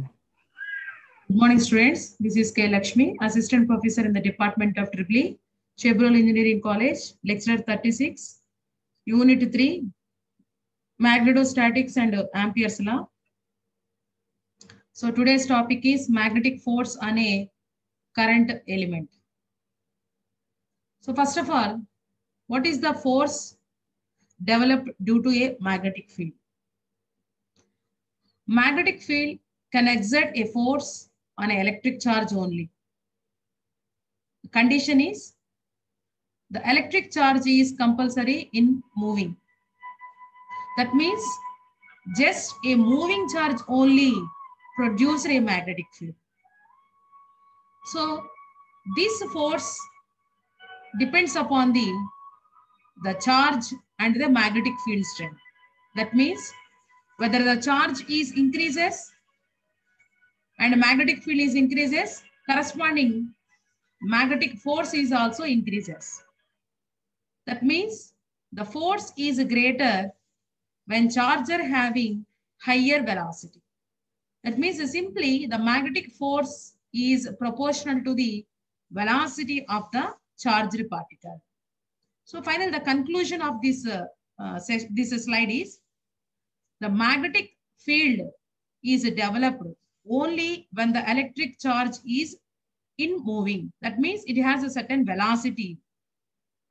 Good morning, students. This is K. Lakshmi, Assistant Professor in the Department of Triple E, Chevrolet Engineering College, Lecturer 36, Unit 3, Magnetostatics and Ampere's Law. So today's topic is magnetic force on a current element. So first of all, what is the force developed due to a magnetic field? Magnetic field can exert a force on an electric charge only. The condition is the electric charge is compulsory in moving. That means just a moving charge only produces a magnetic field. So this force depends upon the, the charge and the magnetic field strength. That means whether the charge is increases and magnetic field is increases, corresponding magnetic force is also increases. That means the force is greater when charger having higher velocity. That means simply the magnetic force is proportional to the velocity of the charged particle. So finally, the conclusion of this, uh, uh, this slide is the magnetic field is developed only when the electric charge is in moving. That means it has a certain velocity.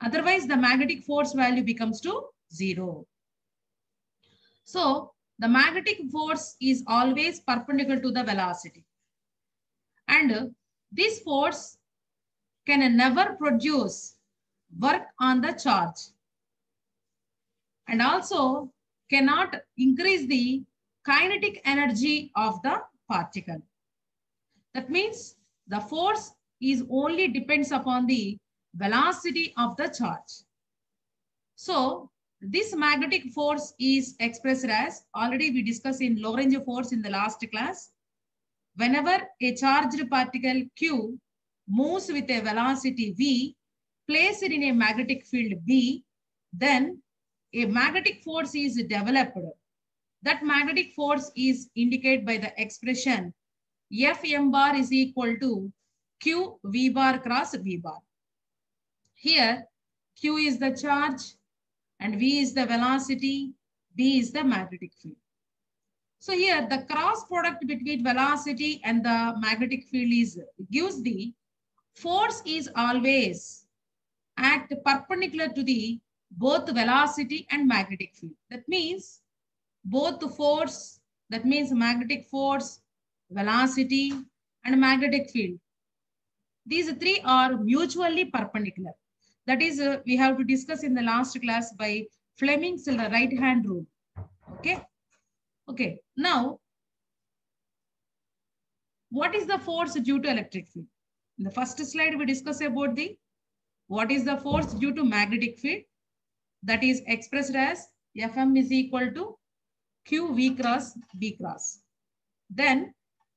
Otherwise, the magnetic force value becomes to zero. So the magnetic force is always perpendicular to the velocity. And this force can never produce work on the charge. And also cannot increase the kinetic energy of the particle. That means the force is only depends upon the velocity of the charge. So this magnetic force is expressed as already we discussed in Lorentz force in the last class. Whenever a charged particle Q moves with a velocity V placed in a magnetic field B, then a magnetic force is developed. That magnetic force is indicated by the expression F m bar is equal to Q V bar cross V bar. Here, Q is the charge and V is the velocity, B is the magnetic field. So here the cross product between velocity and the magnetic field is gives the force is always act perpendicular to the both velocity and magnetic field. That means both the force, that means magnetic force, velocity, and magnetic field. These three are mutually perpendicular. That is, uh, we have to discuss in the last class by Fleming's right hand rule. Okay. Okay. Now, what is the force due to electric field? In the first slide, we discuss about the what is the force due to magnetic field that is expressed as Fm is equal to Q V cross B cross. Then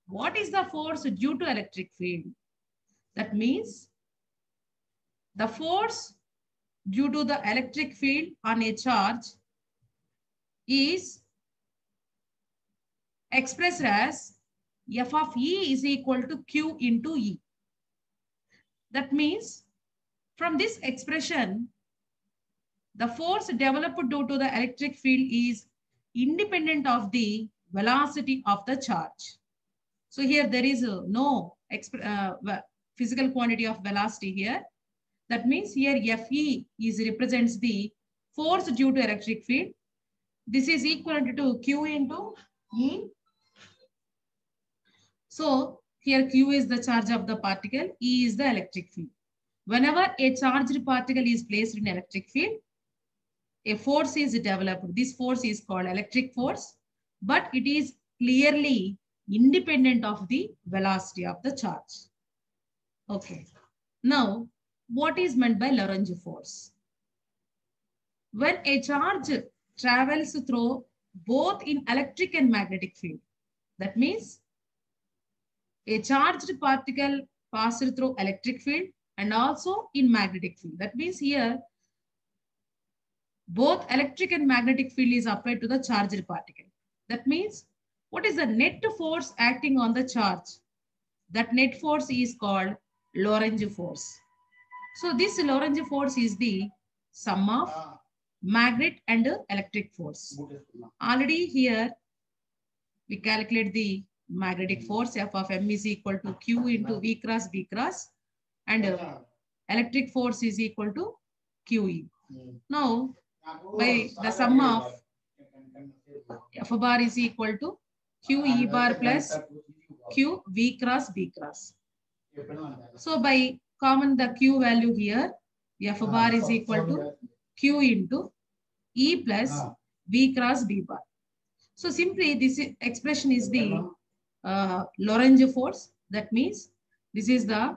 what is the force due to electric field? That means the force due to the electric field on a charge is expressed as F of E is equal to Q into E. That means from this expression, the force developed due to the electric field is independent of the velocity of the charge. So here there is a no uh, physical quantity of velocity here. That means here Fe is represents the force due to electric field. This is equal to Q into E. So here Q is the charge of the particle, E is the electric field. Whenever a charged particle is placed in electric field, a force is developed. This force is called electric force, but it is clearly independent of the velocity of the charge. Okay. Now, what is meant by Lorentz force? When a charge travels through both in electric and magnetic field, that means a charged particle passes through electric field and also in magnetic field. That means here both electric and magnetic field is applied to the charged particle. That means what is the net force acting on the charge? That net force is called Lorentz force. So this Lorentz force is the sum of magnet and electric force. Already here, we calculate the magnetic force F of M is equal to Q into V cross B cross and uh, electric force is equal to QE. Now, by the sum of F bar is equal to QE bar plus Q V cross B cross. So by common the Q value here, F bar is equal to Q into E plus V cross B bar. So simply this expression is the uh, Lorentz force. That means this is the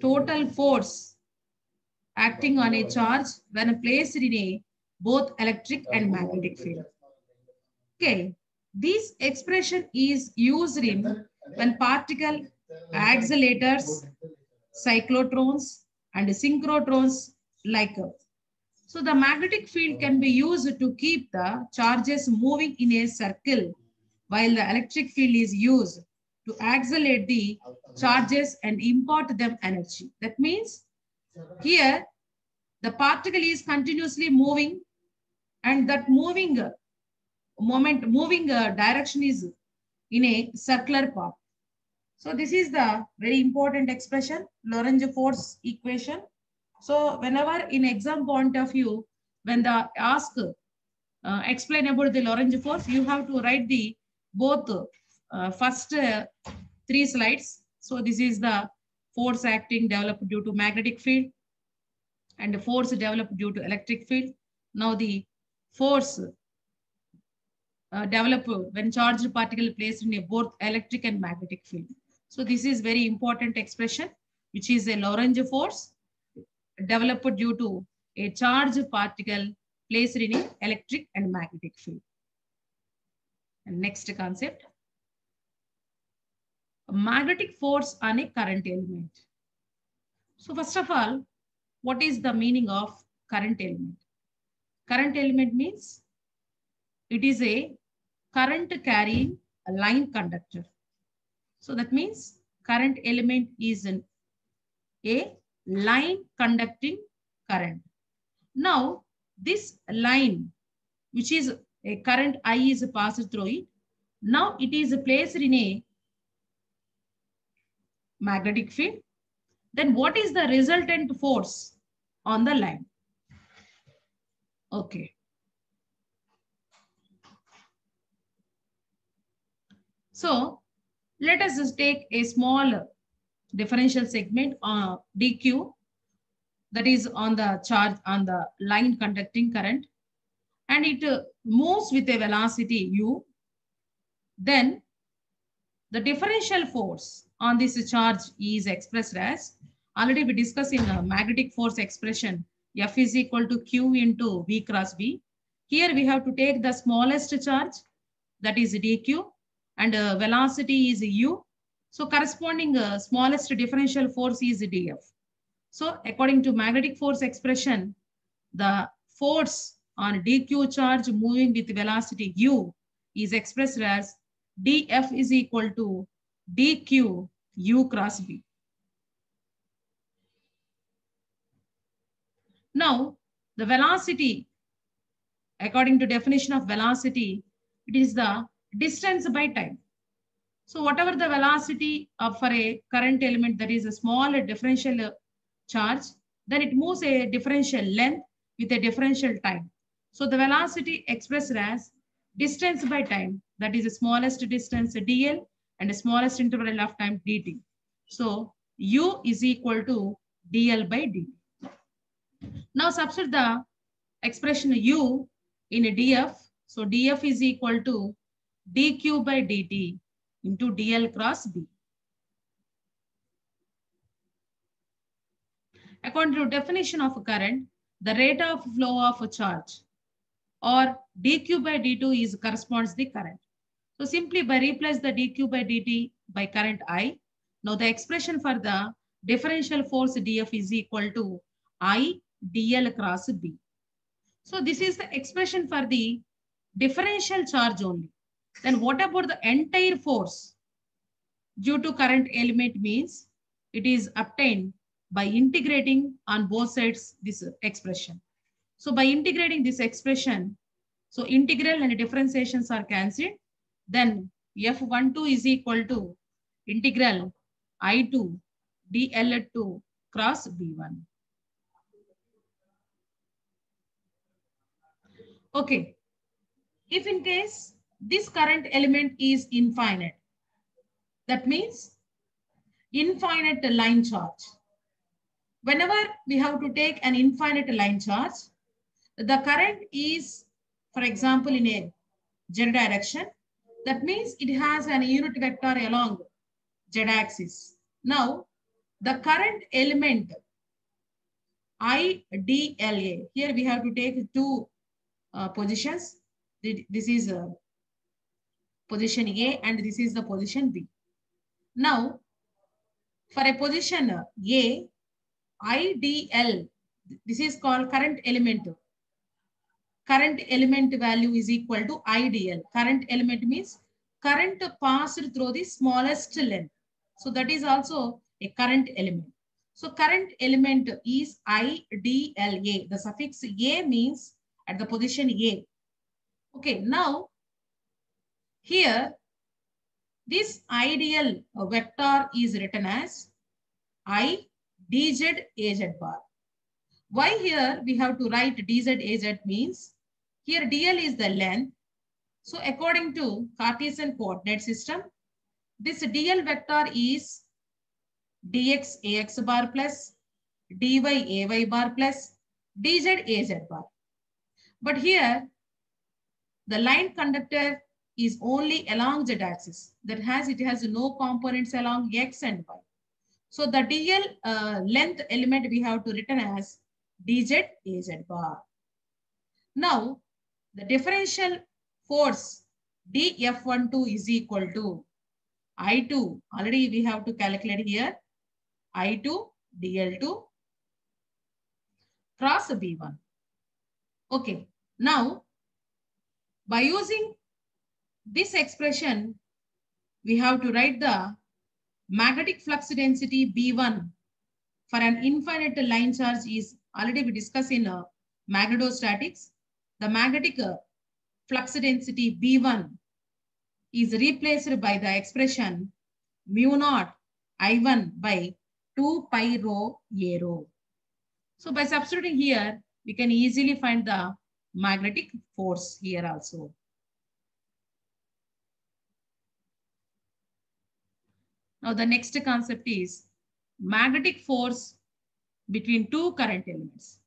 total force acting on a charge when placed in a both electric and magnetic field. Okay, this expression is used in when particle accelerators, cyclotrons, and synchrotrons like so the magnetic field can be used to keep the charges moving in a circle while the electric field is used to accelerate the charges and impart them energy. That means here the particle is continuously moving and that moving moment, moving direction is in a circular path. So this is the very important expression, Lorentz force equation. So whenever in exam point of view, when the ask uh, explain about the Lorentz force, you have to write the both uh, first uh, three slides. So this is the force acting developed due to magnetic field and the force developed due to electric field. Now the force uh, developed when charged particle placed in a both electric and magnetic field. So this is very important expression, which is a Lorentz force developed due to a charged particle placed in a electric and magnetic field. And next concept, a magnetic force on a current element. So first of all, what is the meaning of current element? Current element means it is a current carrying line conductor. So that means current element is an, a line conducting current. Now, this line, which is a current I is passed through it. Now it is placed in a magnetic field. Then what is the resultant force on the line? Okay. So let us just take a small differential segment uh, dq that is on the charge on the line conducting current and it uh, moves with a velocity u then the differential force on this charge is expressed as already we discussed in a magnetic force expression F is equal to Q into V cross B. Here we have to take the smallest charge that is dq and uh, velocity is u so corresponding uh, smallest differential force is dF. So according to magnetic force expression, the force on dq charge moving with velocity u is expressed as dF is equal to dq u cross b. Now, the velocity, according to definition of velocity, it is the distance by time. So whatever the velocity of for a current element that is a small differential charge, then it moves a differential length with a differential time. So the velocity expressed as distance by time, that is the smallest distance dl and the smallest interval of time dt. So u is equal to dl by dt. Now substitute the expression u in a df. So df is equal to dq by dt into dl cross b. According to definition of a current, the rate of flow of a charge or dq by dt is corresponds the current. So simply by replace the dq by dt by current I, now the expression for the differential force df is equal to I dl cross b. So this is the expression for the differential charge only. Then what about the entire force due to current element means it is obtained by integrating on both sides this expression. So by integrating this expression, so integral and differentiations are cancelled. Then F12 is equal to integral I2 dl2 cross B1. Okay. If in case this current element is infinite, that means infinite line charge. Whenever we have to take an infinite line charge, the current is, for example, in a z direction. That means it has an unit vector along z axis. Now, the current element IDLA, here we have to take two uh, positions. This is uh, position A and this is the position B. Now, for a position A, IDL, this is called current element. Current element value is equal to IDL. Current element means current passed through the smallest length. So that is also a current element. So current element is IDLA. The suffix A means at the position A. Okay, now here this IDL vector is written as I dz az bar. Why here we have to write dz az means here dl is the length. So according to Cartesian coordinate system, this dl vector is dx ax bar plus dy ay bar plus dz az bar. But here, the line conductor is only along z axis. That has, it has no components along x and y. So the dl uh, length element we have to written as dz az bar. Now, the differential force dF12 is equal to I2. Already we have to calculate here. I2 DL2 cross B1. Okay, now by using this expression, we have to write the magnetic flux density B1 for an infinite line charge is already we discussed in uh, magnetostatics. The magnetic uh, flux density B1 is replaced by the expression mu naught I1 by 2 pi rho a rho. So by substituting here, we can easily find the magnetic force here also. Now the next concept is magnetic force between two current elements.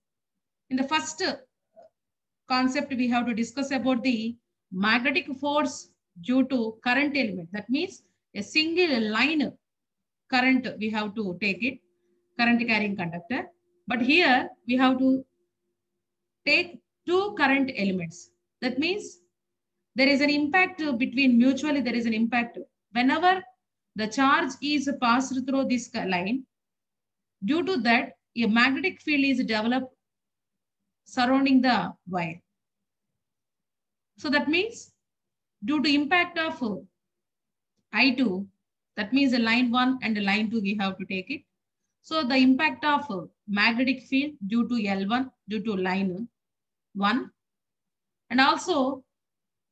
In the first concept, we have to discuss about the magnetic force due to current element. That means a single line current, we have to take it, current carrying conductor. But here we have to take two current elements. That means there is an impact between mutually, there is an impact. Whenever the charge is passed through this line, due to that, a magnetic field is developed surrounding the wire. So that means due to impact of I2, that means the line 1 and the line 2, we have to take it. So the impact of magnetic field due to L1, due to line 1. And also,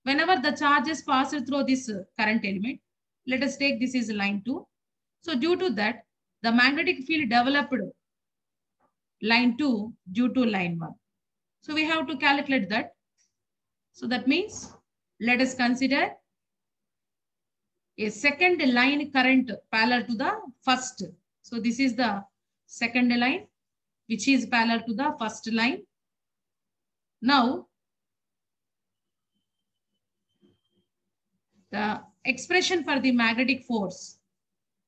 whenever the charges pass through this current element, let us take this is line 2. So due to that, the magnetic field developed line 2 due to line 1. So we have to calculate that. So that means let us consider a second line current parallel to the first. So this is the second line which is parallel to the first line. Now, the expression for the magnetic force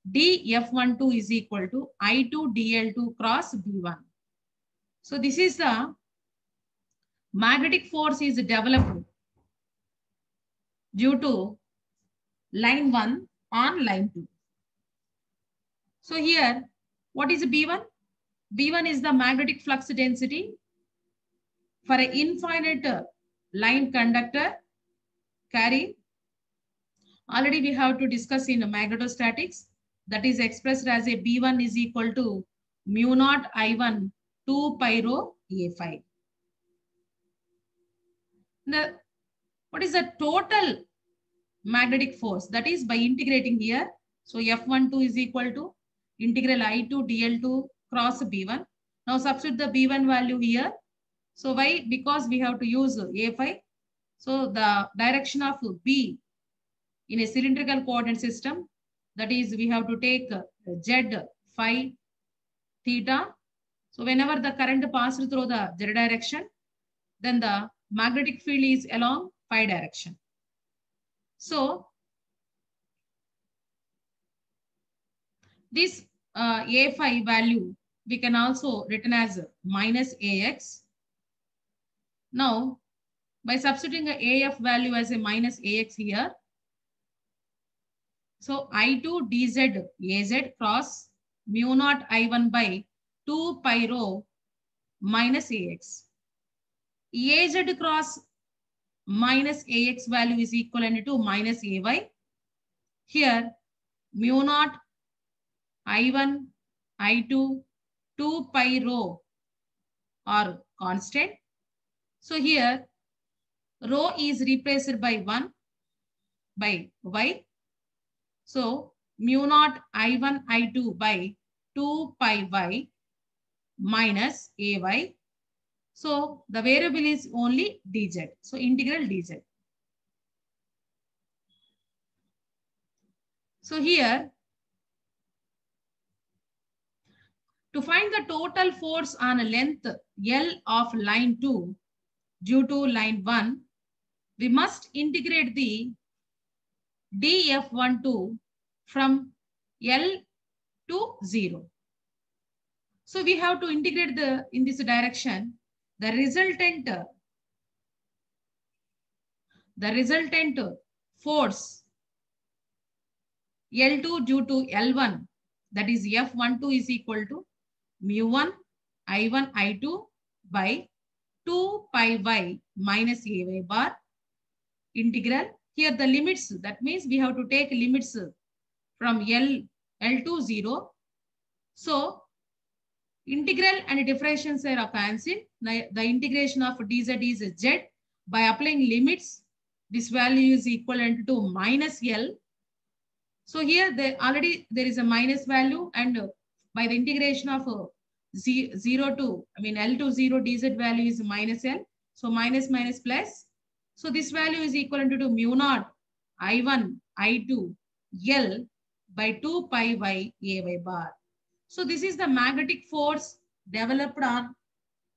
dF12 is equal to I2 dL2 cross B1. So this is the magnetic force is developed due to line 1 on line 2. So here, what is B1? B1 is the magnetic flux density for an infinite line conductor carrying Already we have to discuss in magnetostatics that is expressed as a B1 is equal to mu naught I1 2 pi rho A phi. The, what is the total magnetic force? That is by integrating here. So F12 is equal to integral I2 dl2 cross B1. Now substitute the B1 value here. So why? Because we have to use A phi. So the direction of B in a cylindrical coordinate system, that is we have to take Z phi theta. So whenever the current passes through the Z direction, then the magnetic field is along phi direction. So this uh, A phi value we can also written as minus AX. Now, by substituting a AF value as a minus AX here, so I2 dz AZ cross mu naught I1 by 2 pi rho minus AX. AZ cross minus AX value is equivalent to minus AY. Here, mu naught I1, I2, 2 pi rho are constant. So here, rho is replaced by 1 by y. So mu naught I1, I2 by 2 pi y minus ay. So the variable is only dz. So integral dz. So here, to find the total force on a length L of line 2 due to line 1, we must integrate the df12 from L to 0. So we have to integrate the in this direction the resultant the resultant force L2 due to L1 that is F12 is equal to mu1 I1 I2 by 2 pi y minus ay bar integral. Here the limits that means we have to take limits from L L to 0. So integral and differentials are cancelled. The integration of dz is z. By applying limits, this value is equivalent to minus L. So here there already there is a minus value and by the integration of uh, 0 to, I mean L to 0 dz value is minus L. So minus minus plus. So this value is equivalent to mu naught I1, I2, L by 2 pi y ay bar. So this is the magnetic force developed on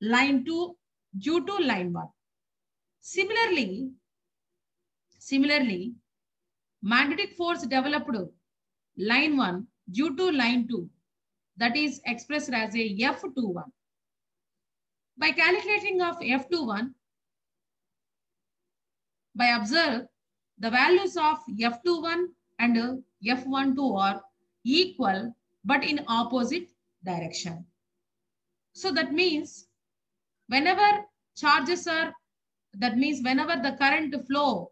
line 2 due to line 1. Similarly, similarly, magnetic force developed line 1 due to line 2 that is expressed as a F21. By calculating of F21, by observe the values of F21 and F12 are equal but in opposite direction. So that means whenever charges are, that means whenever the current flow,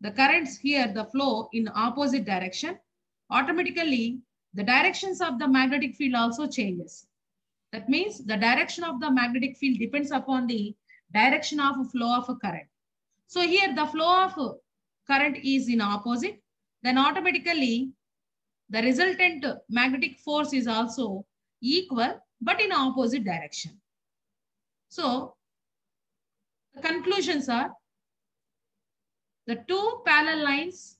the currents here, the flow in opposite direction, automatically the directions of the magnetic field also changes. That means the direction of the magnetic field depends upon the direction of flow of a current. So here the flow of current is in opposite, then automatically the resultant magnetic force is also equal but in opposite direction. So the conclusions are the two parallel lines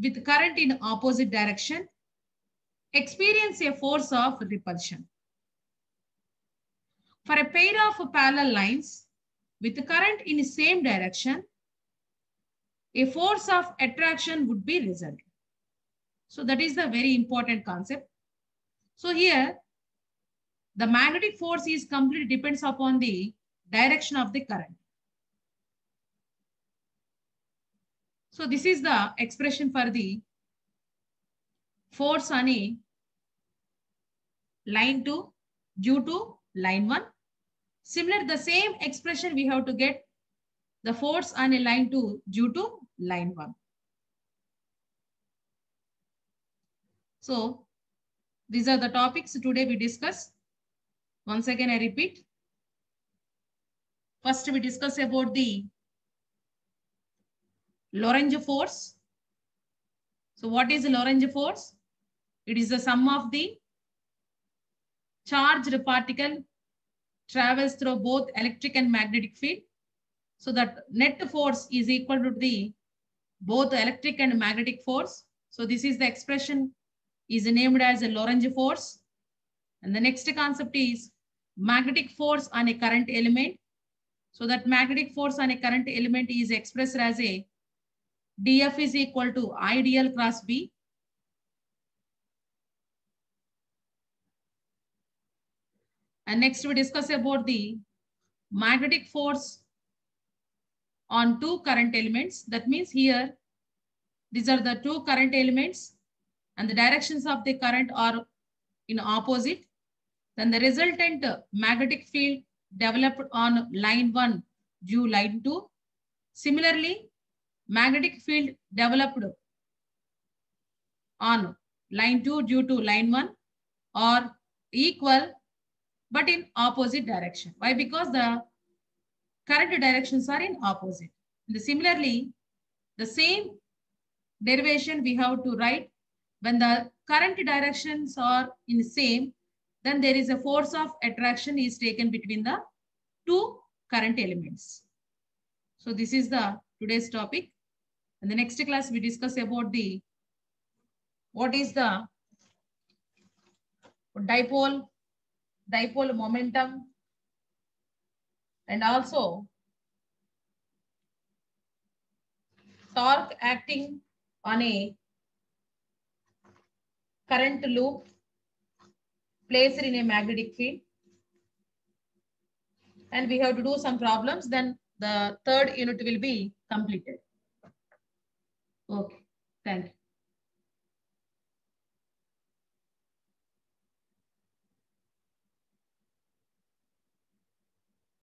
with current in opposite direction experience a force of repulsion. For a pair of parallel lines with current in the same direction, a force of attraction would be result. So that is the very important concept. So here, the magnetic force is completely depends upon the direction of the current. So this is the expression for the force on a line 2 due to line 1. Similar, the same expression we have to get the force on a line 2 due to line 1. So these are the topics today we discuss. Once again, I repeat. First, we discuss about the Lorentz force. So what is the Lorentz force? It is the sum of the charged particle travels through both electric and magnetic field. So that net force is equal to the both electric and magnetic force. So this is the expression is named as a Lorentz force. And the next concept is magnetic force on a current element. So that magnetic force on a current element is expressed as a dF is equal to IDL cross B. And next we discuss about the magnetic force on two current elements. That means here, these are the two current elements and the directions of the current are in opposite. Then the resultant magnetic field developed on line 1 due line 2. Similarly, magnetic field developed on line 2 due to line 1 are equal but in opposite direction. Why? Because the current directions are in opposite. And similarly, the same derivation we have to write when the current directions are in the same, then there is a force of attraction is taken between the two current elements. So this is the today's topic. In the next class, we discuss about the what is the dipole, dipole momentum, and also torque acting on a current loop placed in a magnetic field. And we have to do some problems, then the third unit will be completed. Okay, thank you.